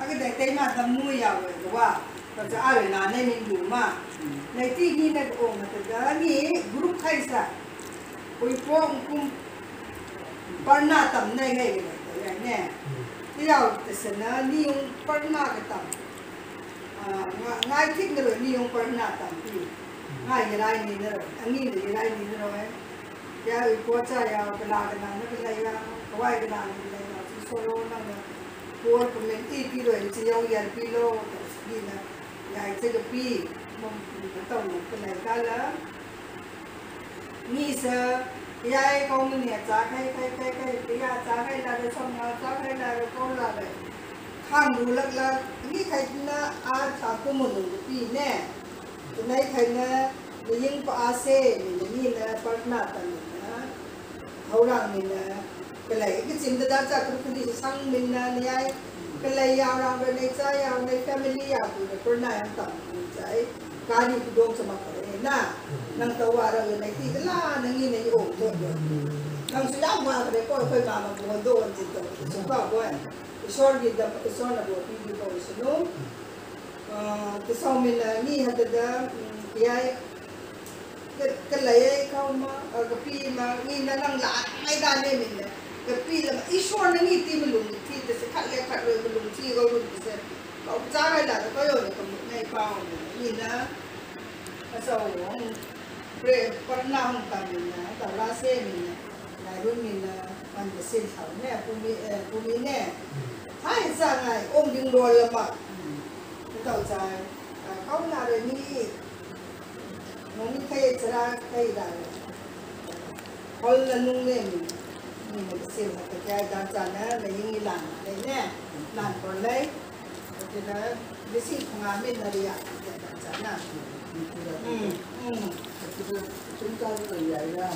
aga dai tai ma dam nu ya wa wa ta ja a le na nên mình đủ ma nei ti nhiên là o ma ta là ni group khai sa oi po kum parna tam nei ngai ngai ne ti ya ta sa na ni un parna ka tam ngai thik ne lo ni un parna tam ti ngai ya lai ni ne angi ne này lai ni ne ro ya oi po cha ya ka la ka cái này ka cái ka cái ka cái này ka ya so lo na ne น้ากันต่ำอ่าง่ายที่เลยนี่ยงปนหน้าต่ำที่ง่ายยังไงนี่นะอันนี้เลยยังไงนี่นะเว้ยยาอีกว่าจะยาวกระลากระลานักอะไรยาวกระวายกระลาอะไรยาวที่โซโล่นั่งเนี่ยปวดผมเป็นอีพีเลยจะยาวยันพีโลนี่นะ dài sẽ được bi mong cái tổng một cái này cả là nghĩ sợ dài con mình nè giá hay hay hay hay cái giá giá hay là cái xong nó giá hay là cái con là vậy khang đủ lắc là nghĩ thấy là à chả có một người cái này cái này cái chim chắc cũng không đi sang mình là này cái này giàu rằng cái này cha giàu này family giàu thì cái con này ăn tầm chạy. Cái gì cũng đông sama cái này na. Nang tàu ra cái này thì cái là nang ini này ổn thôi. Nang mà cái coi coi mà mà buồn đồ anh chị tôi chúng ta coi cái số gì đó cái số là bộ phim đi coi số nó cái sau mình là ni hạt đó cái cái cái lấy không mà cái pi mà ni nó đang lạ ngay đàn đây mình cái pi là Ishwar nó ni tim lùng thì thì sẽ cắt lấy cắt rồi lùng thì có lùng thì sẽ có giá cái là có rồi còn một ngày bao ni na, cái sau đó về con nào không tầm mình ta tàu xe mình là luôn mình là mình sẽ xin thảo nè cũng bị cũng bị nè. Hai giờ ngày ôm đừng là mà cái tàu dài không là ni nó mới thay ra thay là con là nung lên mình sẽ là cái cái đàn chân á là những làn đấy nè làn còn lấy thì nó cái gì không ăn mình là đi ạ cái đàn chân à ừ ừ chúng ta là vậy ra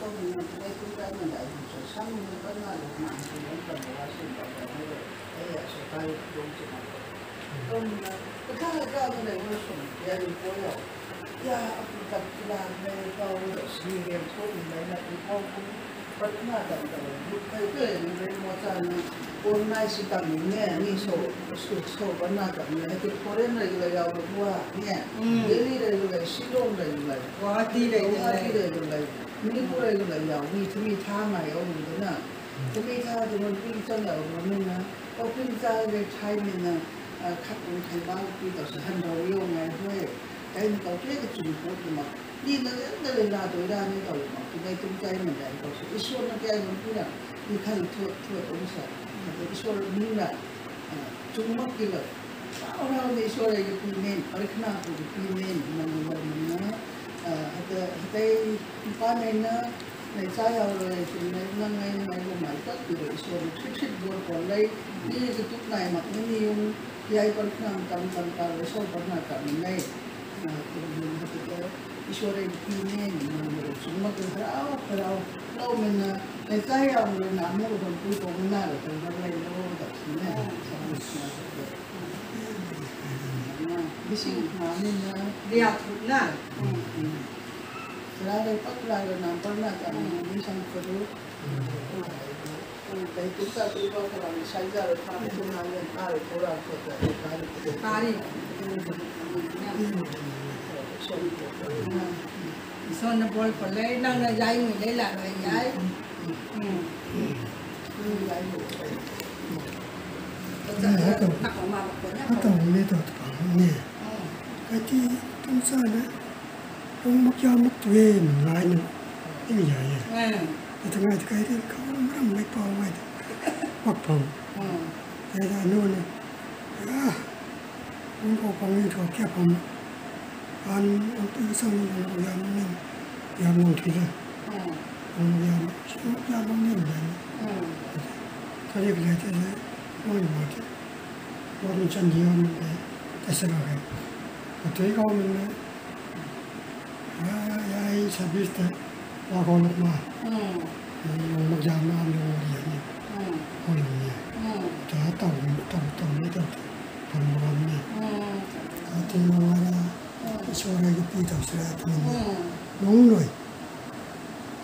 có những cái chúng ta mình lại sẽ sống như có nói được mạng thì vẫn cần phải sinh hoạt và như vậy đây là sẽ phải đúng chứ không còn cái khác là cái này nó sống gia đình của nhau ya aku tak kira mai kau dah sendiri tu mai nak kau pun pernah tak tahu bukan ke ni cái mình cầu thế cái chủng cố thì mà đi nó nó lên là tối đa như cầu mà cái này chúng ta mình lại cầu số số nó cái nó cũng là đi khai thua thua ông sợ mà cái số nó như là chúng mất cái là sao nào cái số này cái pin men ở cái nào cái pin men mà người ta mình nó hạt hạt cái này nó này sai rồi thì này nó ngay ngay mà mãi tất thì rồi số nó thích thích buồn còn đây đi cái chút này mà nó nhiều dây con nằm cầm cầm cầm cái số con nào cầm này Isore kine nangro summa ko trawa trawa lo mena esai am lo namo don pu ko na lo ko na lo da kine bisi na ni na dia na trawa pakla lo na parna ka ni sam ko do dai tu sa tu ko ka ni sai ja lo pa tu na le pa lo ko ra ko ta ka ni Ison na bol pa lay nang na jay mo lay la lay jay. Atau meta tu pang ni, kati tu sana, tu mak ya mak tu em lain, ini ya ya. Itu ngai tu kaya dia kau merem mai pau mai, mak pang. Jadi anu ni, ah, mak pang ni tu kaya pang ăn ăn tư xong rồi ăn mình ăn ngồi thịt rồi ăn ăn xuống ra bóng nhìn đấy cái việc này ừ. thế đấy ngồi một thế ngồi mình chân nhiều mình đấy cái sự rồi mà thấy con mình đấy ai ai sẽ biết đấy qua con lúc mà. Ừ. Một giờ mà ăn được một điểm ừ. ngồi gì, nhà trả tổng tổng tổng với tổng tổng một nhà thì nó là 将来行っていいかもしれないと思うん。だ。うん、rồi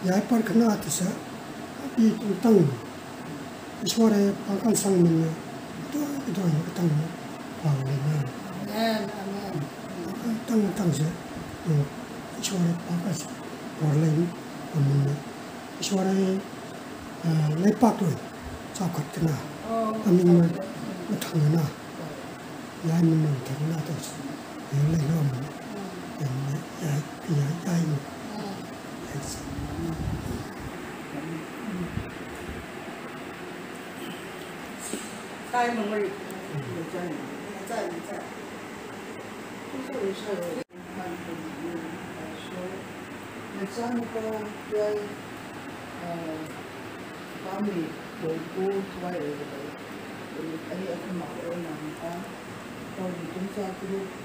giải quyết khả năng thì sẽ đi tăng sau đây bằng con sang mình tôi cái đó những tăng vào mình là tăng tăng sẽ sau đây bạn con sẽ bỏ lên của mình sau đây lấy bạc rồi cho cật cái nào mình mà thằng nào lại mình thằng nào thôi ไม่ต้องถามเนี่ยไอ้ที่ต้องสร้างนะต้องมักยามักตัวเองหลายหนึ่งไม่ใหญ่อะ ừ แต่ทำไมถึงไอ้ที่เขาไม่ไม่พอไว้ปักผม ừ แต่ด้านโน้นเนี่ยอ่าผมก็ฟังนี่เขาแค่ผมอันอันตื่นสร้างมันยามนี่ยามลงทีละ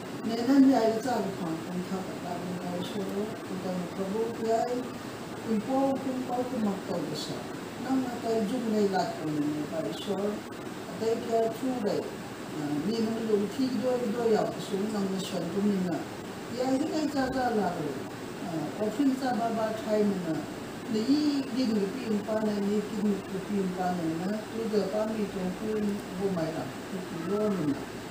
mà nó thằng nó nào yai mình mình thằng nó thôi để lấy nó mình để yai cái yai yai mình tay mà người chân chân chân 这是是蛮不容易来说，那这样个对呃，把你回顾出来的，呃，哎呀，很麻烦呐，啊，到你东家这里来政府那种场地上来说，要的都没地嘛，把你现实来说，那么高我的扩上，要把公布楼梯个你们那你们其实。yung katang mula siya ko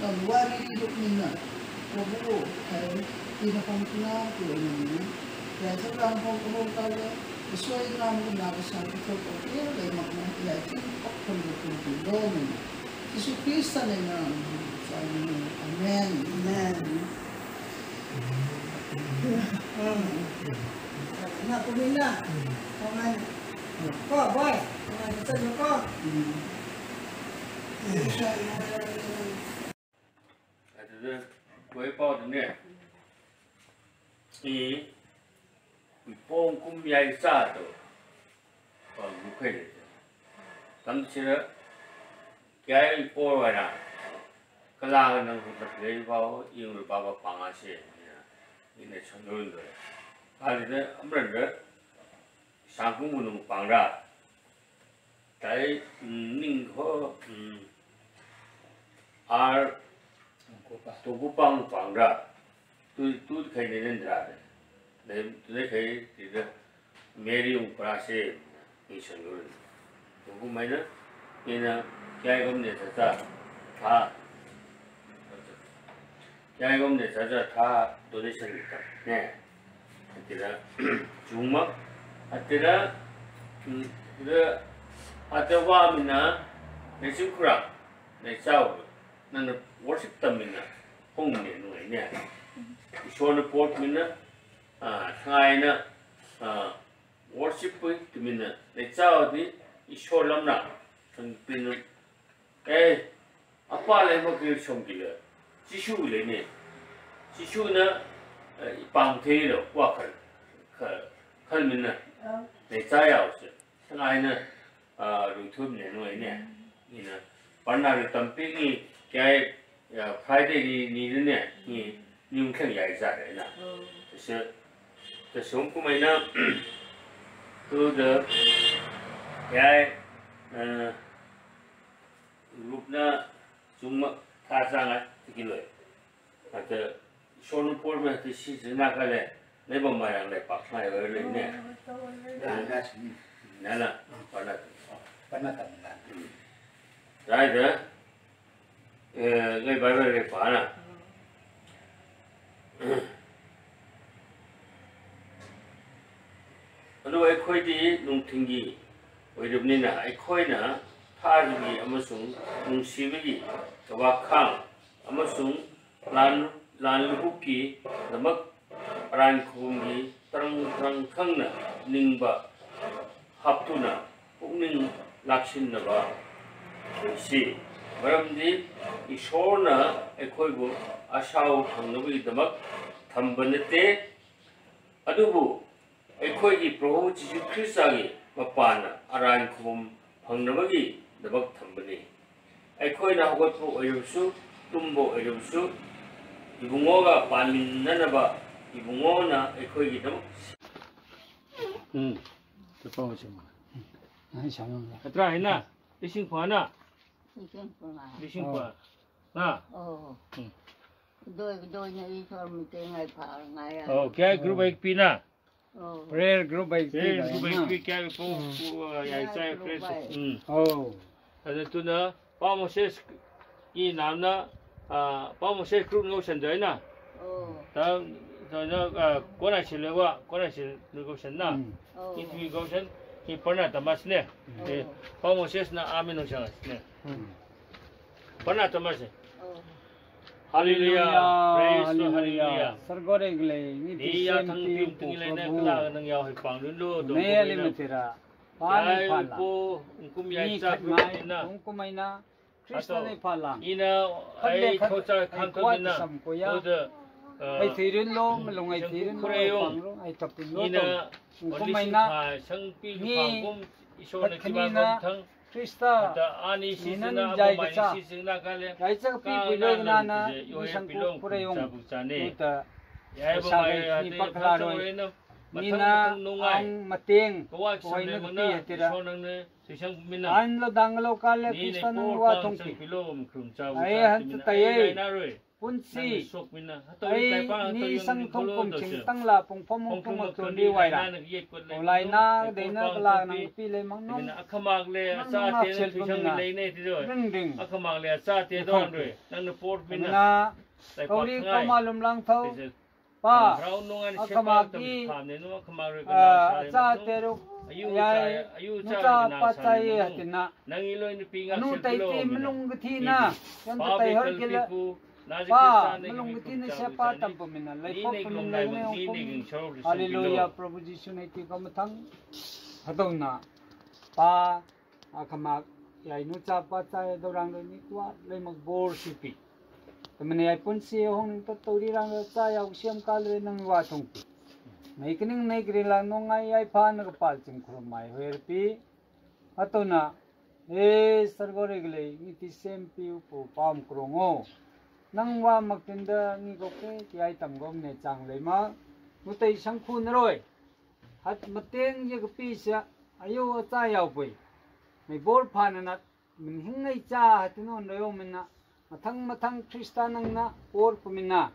pa sila. Nei tuai sina tau tampu ni, sang ka ka ni mak me ko ko na ko ko lai na ko ya ko le dam ya ni ko iso, chi chi na nak nan na tau tampu lo ni. Bu chang ni pa iso, ko ni pa iso ko ni na, na wa ri ri ni na, ko bu kai, ti na kong na ko ni ni. Ya sa lang ko ko ka le, Sesuai dengan mengenal kita okey, dari makna ia itu pun betul betul. Yesus Kristus nama Amen. Amen. Na kumina. Kaman. Ko boy. Kaman sa ko.哎，这是回报的呢。一，为帮公业啥的，呃，不可以的。当时呢，该波完了，个哪个能把这包因为爸爸帮啊些，你那成都人的，啊，你那我们这上公不能帮着，在嗯，宁可嗯，而。 동구 빵 광라 또또 괜히 된다 내 내게 이제 메리움 프라세 미션을 동구 마이너 얘나 계획금 내서다 다 계획금 내서다 다 도대체를 있다 네 그때라 중막 아때라 음 그래 아때와 미나 내친구랑 내 싸우고 ನನ್ನ ವರ್ಷಕ್ಕೆ ತಮ್ಮಿನ ಹೋಗಿ ನುಂಗೈನೆ ಈಶ್ವರನ ಪೋಟ್ಮಿನ ಥಾಯ್ನ ವರ್ಷಿಪ್ ತುಮಿನ ನೆಚ್ಚಾವದಿ ಈಶ್ವರ ಲಮ್ನ ಸಂಪಿನ ಏ ಅಪ್ಪ ಲೇಮ ಕೀರ್ ಸೊಂಗಿಲ್ಲ ಶಿಶು ಇಲ್ಲೇನೆ ಶಿಶುನ ಪಾಂಥೇರ ವಾಕಲ್ ಖಲ್ಮಿನ ನೆಚ್ಚಾಯಾವಸ ಥಾಯ್ನ ರುಥುಮ್ನೆ ನುಂಗೈನೆ ಇನ್ನ ಪಣ್ಣಾರು ತಂಪಿಗಿ 阿爸来么个兄弟了，继续来呢，继续呢，呃，帮推了，我看，看，看名呢，那早要是，台呢，啊，路途年为呢，你呢，把那个当兵的。cái Friday đi đi đến nè ni ni không khen dài dài đấy nè thế sẽ thế sống của mình nó cứ được cái lúc nó chúng mà tha sang ấy thì cái lời hata shonu por me hata shi zi na ka le ne ba ma yang le pak sa ya le ne Ada sini. na na pa na Pernah tanggal. dai de eh le ba le pa na ꯑꯗꯨ ꯑꯩꯈꯣꯏꯗꯤ ꯅꯨꯡꯊꯤꯡꯒꯤ ꯑꯣꯏꯔꯕꯅꯤꯅ ꯑꯩꯈꯣꯏꯅ ꯊꯥꯒꯤ ꯑꯃꯁꯨꯡ ꯅꯨꯡꯁꯤꯕꯒꯤ ꯋꯥꯈꯥꯡ ꯑꯃꯁꯨꯡ ꯂꯥꯟ ꯂꯥꯟ ꯂꯨꯍꯨꯞꯀꯤꯗꯃꯛ ꯑꯔꯥꯟ ꯈꯨꯕꯝꯒꯤ ꯇꯔꯪ ꯇꯔꯪ ꯈꯪꯅ ꯅꯤꯡꯕ ꯍꯥꯞꯇꯨꯅ ꯄꯨꯛꯅꯤꯡ ꯂꯥꯛꯁꯤꯟꯅꯕ ꯑꯣꯏꯁꯤ ꯃꯔꯝꯗꯤ ꯏꯁꯣꯔꯅ ꯑꯩꯈꯣꯏꯕꯨ ꯑꯁꯥꯎ ꯐꯪꯅꯕꯒꯤꯗꯃꯛ ꯊꯝꯕ ꯅꯠꯇꯦ ꯑꯗꯨꯕꯨ ꯑꯩꯈꯣꯏꯒꯤ ꯄ꯭ꯔꯚꯨ ꯖꯤꯁꯨ ꯈ꯭ꯔꯤꯁꯇꯒꯤ ꯃꯄꯥꯟꯅ ꯑꯔꯥꯟ ꯈꯨꯕꯝ ꯐꯪꯅꯕꯒꯤꯗꯃꯛ ꯊꯝꯕꯅꯤ ꯑꯩꯈꯣꯏꯅ ꯍꯧꯒꯠꯄ ꯑꯣꯏꯔꯕꯁꯨ ꯇꯨꯝꯕ ꯑꯣꯏꯔꯕꯁꯨ ꯏꯕꯨꯡꯉꯣꯒ ꯄꯥꯟꯃꯤꯟꯅꯅꯕ ꯏꯕꯨꯡꯉꯣꯅ ꯑꯩꯈꯣꯏꯒꯤꯗꯃꯛ ꯎꯝ ꯆꯠꯄ ꯃꯁꯤꯡ ꯍꯥꯏ ꯁꯥꯟꯅ ꯅꯠꯇ꯭ꯔꯥ ꯍꯥꯏꯅ ꯏꯁꯤꯡ ꯐꯅ 에코이기 좀 응. 됐다 오지 마. Ay, sama nga. 아트라 했나? 리싱 구하나? Isin ko nga. 리싱 구하. 나. Oo. Hmm. Doon, doon niya isor mo tingay pa ngayon. 어, 걔 그룹 에이피나. Oo. Prayer group by 예, 그룹 에이피 걔 po 야 있어요. 그래서 응. Oh. 그래서 또나 파모세스 이 남나 아 파모세스 그룹 노선되나? Oo. 다음 저저 아 권하실래와 권하실 누구셨나? Oo. 이트위 고션 이 번나 담았네. 예. 파모세스나 아멘 오셨네. 번나 담았네. Oo. 할렐루야. 프레이스 또 할렐루야. Sargore gle. 이 야탕 빔 tingilene kala nang yaw hipang lulo do. Ne alimitira. Pani pala. po kum ya Ni sa khatmai. na. Kung kumay na. Krista ne pala. Ina ai khocha kham to na. Oda Ay thirin lo, malungay thirin lo. Ay pangro. Ay tapin lo. ina Kung only kumay si na. pa sang pi Ni pa kum iso na kanina, kibang thang. Krista. Da ani si Ninan na jai abo mai ka sa. si sing na kale. Ay sa pi bilog na na. Isang ko pura yung. Tuta. Ya bo Sa mai ni paklaro ina. Nina ang mating. Kuhay na mga pi hatira. An lo danglo kale Ni Krista ne nang po watong sang pi. cha. Ay, hantu tayo Punsi. sok mina. Hato Ay ni isang tungkong ching tangla pong pamong kung magtundi wai ra. Ulay na day na kala nang pilay mang nong. Mina akamag le Nang sa te sisang na. milay ne ti ring. Akamag le sa te don roy. Nang port mina. Na kauli pat ka ngai. malum lang thau. Pa, Pa. nungan Ang siya kamagi, pa tam no kamari Ah, sa terok. ayu Ayay. ayu Nusa patay hatin na. Nangilo ni pinga Anu tay ti melung gati Iya. na. Yan ta tay hor kila. Pa, melung gati na siya pa tampo mina. Lay po pamina na yung kung. Hallelujah, Prabhu Jisu na iti kamatang. Hataw na. Pa, akamak. Yay nusa patay dorang ni kwa. Lay magbor sipi. Tamani ay pun siya hong tatawri lang sa yaw siyam kalre ng watong pi. May kining may lang nung ay ay pa nagpal sing kurumay. Huerpi. Ato na. Eh, sargore gle. Ngiti sempi upo pam kurungo. Nang wa magtinda ni ko ke kaya tanggom ne chang le ma. Mutay sang hát một tiếng mateng ye pi siya. Ayo cha yêu poy. May bor pa na mình Min hingay cha hatinon rayo min na. mà matang Krista nang na or pumina.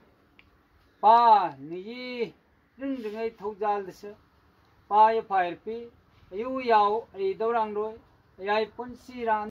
Pa ni ring thâu ay thojal sa. Pa ya fire pi. yêu yêu đâu dorang rồi ai pon si ran